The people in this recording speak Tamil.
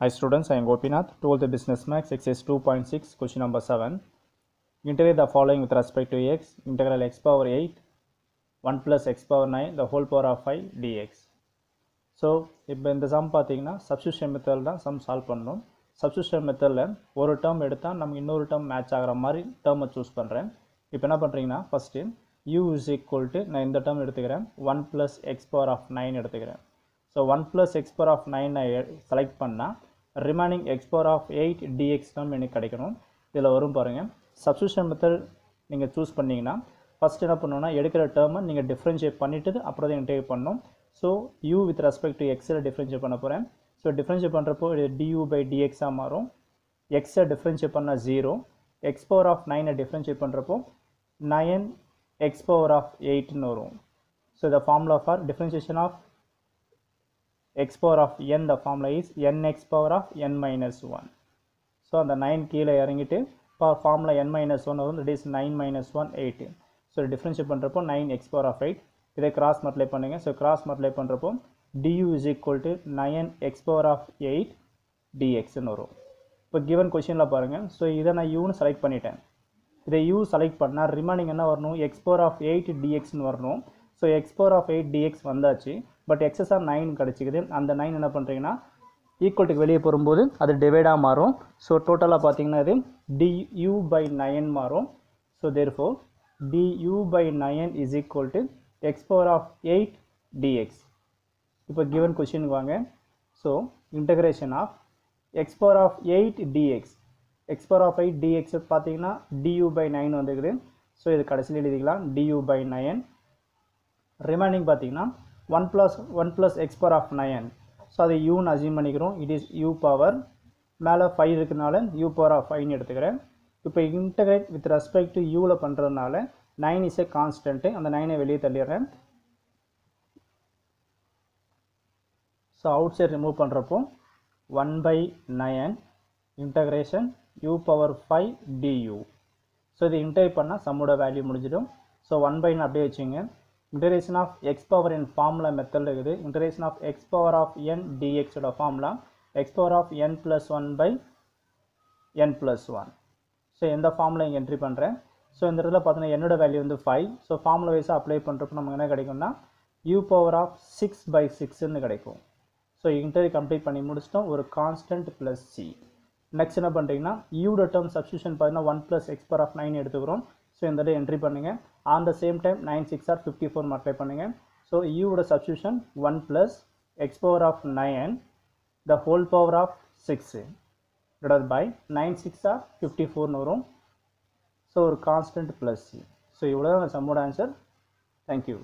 Hi students, I am Gopinath, 12th Business Max, exercise 2.6, question number 7. Integrate the following with respect to x, integral x power 8, 1 plus x power 9, the whole power of 5 dx. So இப்போ இந்த சம் பார்த்தீங்கன்னா சப்ஸ்டியூஷன் மெத்தடில் தான் சம் சால்வ் பண்ணணும். சப்ஸ்டியூஷன் மெத்தடில் ஒரு டேர்ம் எடுத்தால் நம்ம இன்னொரு டேர்ம் மேட்ச் ஆகிற மாதிரி டேர்மை சூஸ் பண்ணுறேன் இப்போ என்ன பண்ணுறீங்கன்னா first you is equal to நான் இந்த டேர்ம் எடுத்துக்கிறேன். One plus x power of nine எடுத்துக்கிறேன். So one plus x power of nine நான் செலக்ட் பண்ணால் remaining x power of eight dx தான் எனக்கு கிடைக்கணும். இதில் வரும் பாருங்கள் சப்ஸ்டியூஷன் மெத்தட் நீங்கள் சூஸ் பண்ணிங்கன்னா ஃபஸ்ட் என்ன பண்ணணும்னா எடுக்கிற டேர்மை நீங்கள் டிஃப்ரென்ஷியேட் பண்ணிவிட்டு அப்புறம் தான் இன்டேக் பண்ணணும் so you with respect to எக்ஸில் டிஃப்ரென்ஷியேட் பண்ண போகிறேன் ஸோ டிஃப்ரென்ஷியேட் பண்ணுறப்போ இது டியூ பை டிஎக்ஸாக மாறும். எக்ஸை டிஃப்ரென்ஷியேட் பண்ணால் ஜீரோ எக்ஸ் பவர் ஆஃப் நைனை டிஃப்ரென்ஷியேட் பண்ணுறப்போ நயன் எக்ஸ் பவர் ஆஃப் எயிட்னு வரும். So the formula for differentiation of x power of n the formula is n x power of n minus one so அந்த நைன் கீழே இறங்கிட்டு இப்போ ஃபார்முலா என் மைனஸ் ஒன் வரும் it is nine minus one eight so differentiate பண்ணுறப்போ nine x power of eight இதை கிராஸ் மல்டிப்ளை பண்ணுங்கள் ஸோ கிராஸ் மல்டிப்ளை பண்ணுறப்போ du is equal to nine x power of eight டிஎக்ஸ்னு வரும். இப்போ கிவன் கொஷினில் பாருங்கள் ஸோ இதை நான் யூன்னு செலக்ட் பண்ணிட்டேன். இதை யூ செலக்ட் பண்ணால் ரிமைனிங் என்ன வரணும்? எக்ஸ் பவர் ஆஃப் எயிட் டிஎக்ஸ்னு வரணும். So x power of eight dx வந்தாச்சு. பட் எக்ஸஸாக நைன் கிடச்சிக்குது. அந்த நைன் என்ன பண்ணுறீங்கன்னா ஈக்குவல்ட்டுக்கு வெளியே போகும்போது அது டிவைடாக மாறும். ஸோ டோட்டலாக பார்த்தீங்கன்னா இது டியூ பை நயன் மாறும். So therefore du by nine is equal to x power of eight dx இப்போ கிவன் கொஷினுக்கு வாங்க. So integration of x power of eight dx x power of eight dx பார்த்தீங்கன்னா டியூ பை நைன் வந்துருக்குது. ஸோ இது கடைசியில் எழுதிக்கலாம். டியூ பை நயன் ரிமைனிங் பார்த்தீங்கன்னா one plus one plus x power of nine so அதை யூன்னு அசியூம் பண்ணிக்கிறோம். இட் இஸ் யூ பவர் மேலே ஃபைவ் இருக்கிறனால யூ பவர் ஆஃப் ஃபைவ்னு எடுத்துக்கிறேன். இப்போ இன்டகிரேட் வித் ரெஸ்பெக்ட் டு யூவில் பண்ணுறதுனால நைன் இஸ் ஏ கான்ஸ்டன்ட்டு அந்த நைனை வெளியே தள்ளிடுறேன். ஸோ அவுட் சைட் ரிமூவ் பண்ணுறப்போ one by nine integration u power five d u so இது இன்டர் பண்ணால் சம்மோட வேல்யூ முடிஞ்சிடும். ஸோ ஒன் பைன்னு அப்படியே வச்சுங்க integration of x power n formula method இருக்குது. Integration of x power of n டிஎக்ஸோட formula x power of n plus one by n plus one so எந்த ஃபார்மில் இங்கே என்ட்ரி பண்ணுறேன் ஸோ இந்த இடத்துல பார்த்தீங்கன்னா என்னோட வேல்யூ வந்து ஃபைவ் ஸோ ஃபார்முலா வைஸாக அப்ளை பண்ணுறப்போ நமக்கு என்ன கிடைக்கும்னா u power of six by சிக்ஸ்ன்னு கிடைக்கும். ஸோ இன்டர்வியூ கம்ப்ளீட் பண்ணி முடிச்சிட்டோம். ஒரு கான்ஸ்டன்ட் ப்ளஸ் சி நெக்ஸ்ட் என்ன பண்ணுறீங்கன்னா யூட டேர்ம் சப்ஸ்டியூஷன் பார்த்தீங்கன்னா one plus x power of nine எடுத்துக்கிறோம். ஸோ இந்த டே என்ட்ரி பண்ணுங்கள் on the same time nine six or fifty four multiply பண்ணுங்கள் so யூவோட substitution one plus x power of nine the whole power of six divide by nine six or fifty ஃபோர்னு வரும். ஸோ ஒரு கான்ஸ்டன்ட் ப்ளஸ் ஸோ இவ்வளோ தான் சம்மோட ஆன்சர் தேங்க்யூ